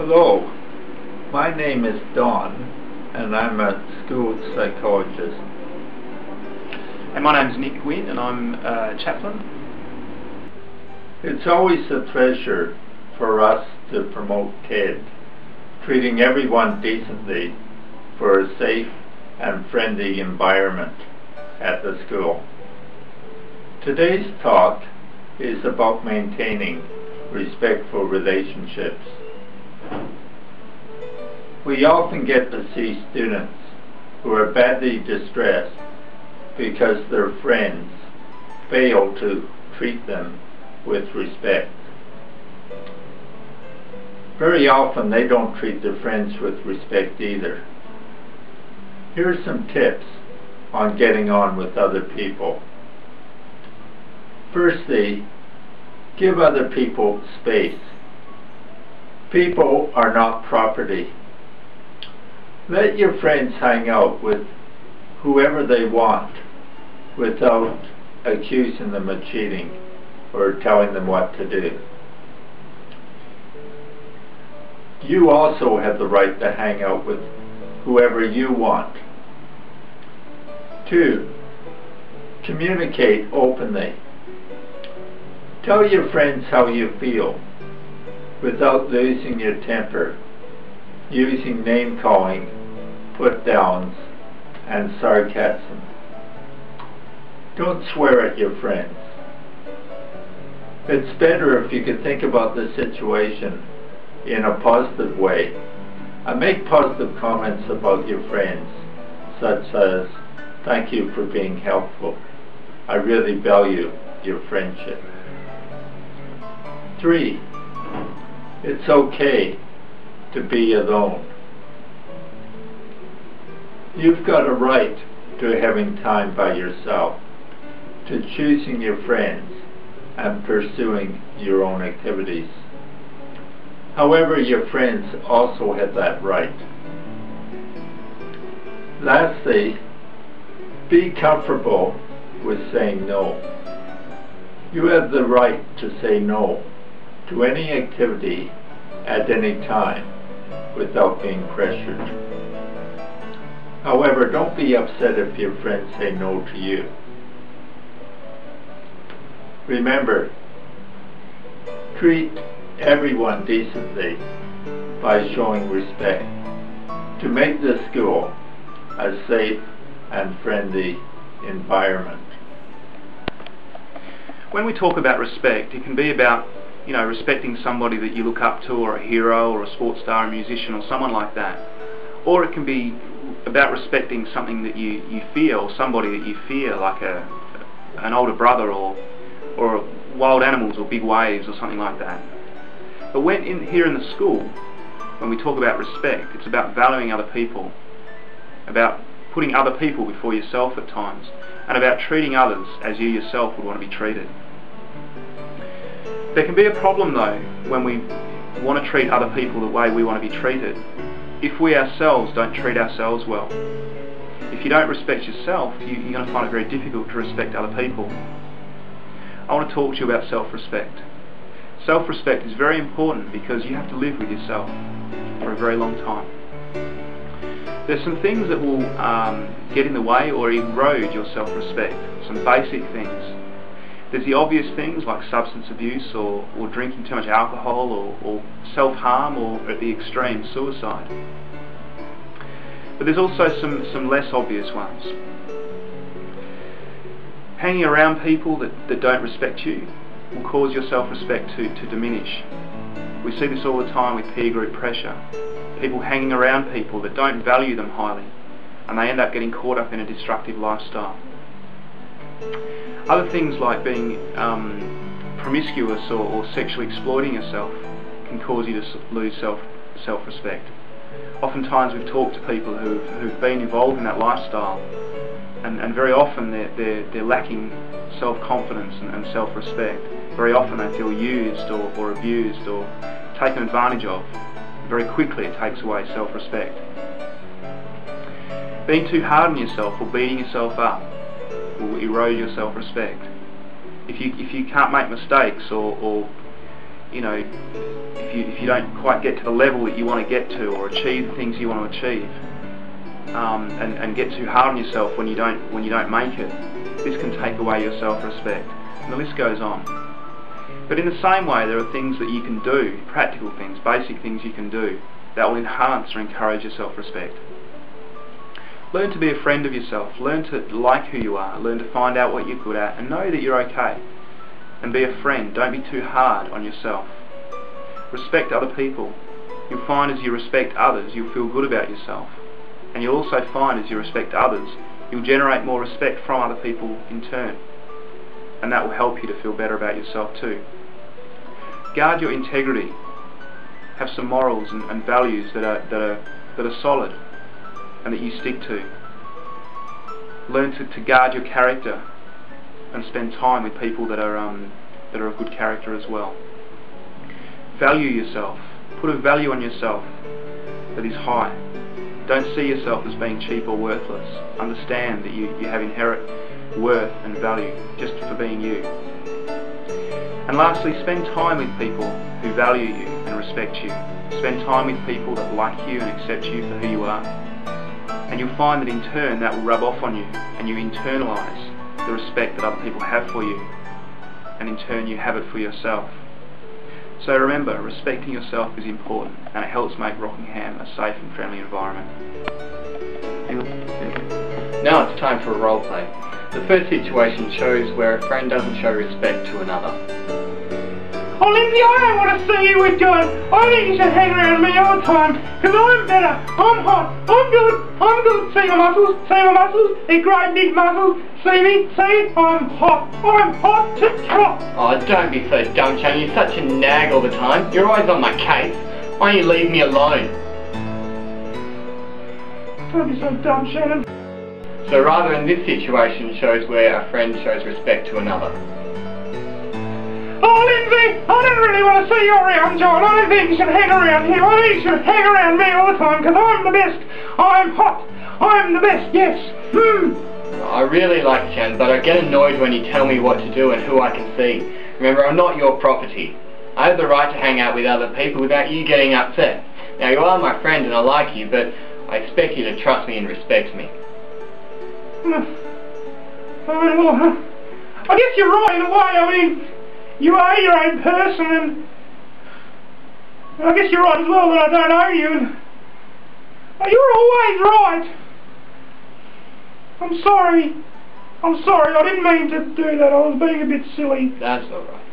Hello, my name is Don, and I'm a school psychologist. And my name's Nick Gwynn, and I'm a chaplain. It's always a pleasure for us to promote TED, treating everyone decently for a safe and friendly environment at the school. Today's talk is about maintaining respectful relationships. We often get to see students who are badly distressed because their friends fail to treat them with respect. Very often they don't treat their friends with respect either. Here are some tips on getting on with other people. Firstly, give other people space. People are not property. Let your friends hang out with whoever they want without accusing them of cheating or telling them what to do. You also have the right to hang out with whoever you want. Two, communicate openly. Tell your friends how you feel without losing your temper, using name calling, put downs, and sarcasm. Don't swear at your friends. It's better if you could think about the situation in a positive way and make positive comments about your friends, such as, thank you for being helpful. I really value your friendship. Three, it's okay to be alone. You've got a right to having time by yourself, to choosing your friends, and pursuing your own activities. However, your friends also have that right. Lastly, be comfortable with saying no. You have the right to say no to any activity at any time without being pressured. However, don't be upset if your friends say no to you. Remember, treat everyone decently by showing respect to make the school a safe and friendly environment. When we talk about respect, it can be about you know, respecting somebody that you look up to or a hero or a sports star, a musician or someone like that. Or it can be about respecting something that you, you fear or somebody that you fear, like a an older brother or or wild animals or big waves or something like that. But when in here in the school, when we talk about respect, it's about valuing other people, about putting other people before yourself at times, and about treating others as you yourself would want to be treated. There can be a problem though when we want to treat other people the way we want to be treated if we ourselves don't treat ourselves well. If you don't respect yourself, you, are going to find it very difficult to respect other people. I want to talk to you about self-respect. Self-respect is very important because you have to live with yourself for a very long time. There's some things that will um, get in the way or erode your self-respect, some basic things. There's the obvious things like substance abuse or, or drinking too much alcohol or, or self-harm or at the extreme suicide. But there's also some, some less obvious ones. Hanging around people that, that don't respect you will cause your self-respect to, to diminish. We see this all the time with peer group pressure. People hanging around people that don't value them highly and they end up getting caught up in a destructive lifestyle. Other things like being um, promiscuous or, or, sexually exploiting yourself can cause you to lose self self-respect. Oftentimes we've talked to people who've, who've been involved in that lifestyle and, and very often they're, they're, they're lacking self-confidence and, and self-respect. Very often they feel used or, or abused or taken advantage of. Very quickly it takes away self-respect. Being too hard on yourself or beating yourself up will erode your self-respect. If you if you can't make mistakes or, or you know, if you, if you don't quite get to the level that you want to get to or achieve the things you want to achieve, um, and, and get too hard on yourself when you don't when you don't make it, this can take away your self-respect. And the list goes on. But in the same way, there are things that you can do, practical things, basic things you can do, that will enhance or encourage your self-respect. Learn to be a friend of yourself. Learn to like who you are. Learn to find out what you're good at and know that you're okay. And be a friend. Don't be too hard on yourself. Respect other people. You'll find as you respect others, you'll feel good about yourself. And you'll also find as you respect others, you'll generate more respect from other people in turn. And that will help you to feel better about yourself too. Guard your integrity. Have some morals and, and values that are, that, are, that are solid and that you stick to. Learn to, to guard your character and spend time with people that are, um, that are of good character as well. Value yourself. Put a value on yourself that is high. Don't see yourself as being cheap or worthless. Understand that you, you have inherent worth and value just for being you. And lastly, spend time with people who value you and respect you. Spend time with people that like you and accept you for who you are. And you'll find that in turn that will rub off on you and you internalise the respect that other people have for you. And in turn you have it for yourself. So remember, respecting yourself is important and it helps make Rockingham a safe and friendly environment. Now it's time for a role play. The first situation shows where a friend doesn't show respect to another. Oh, Lindsey, I don't want to see you with John. I think you should hang around me all the time, because I'm better. I'm hot. I'm good. I'm good. See my muscles? See my muscles? They're great big muscles. See me? See? I'm hot. I'm hot to trot. Oh, don't be so dumb, Shannon. You're such a nag all the time. You're always on my case. Why don't you leave me alone? Don't be so dumb, Shannon. So rather in this situation shows where a friend shows respect to another. Lindsey, I don't really want to see you around, John. I don't think you should hang around here. I think you should hang around me all the time, because I'm the best. I'm hot. I'm the best, yes. Hmm. I really like Shannon, but I get annoyed when you tell me what to do and who I can see. Remember, I'm not your property. I have the right to hang out with other people without you getting upset. Now, you are my friend and I like you, but I expect you to trust me and respect me. I mean, well? I guess you're right in a way. I mean, you are your own person, and I guess you're right as well that I don't owe you. And you're always right. I'm sorry. I'm sorry. I didn't mean to do that. I was being a bit silly. That's alright.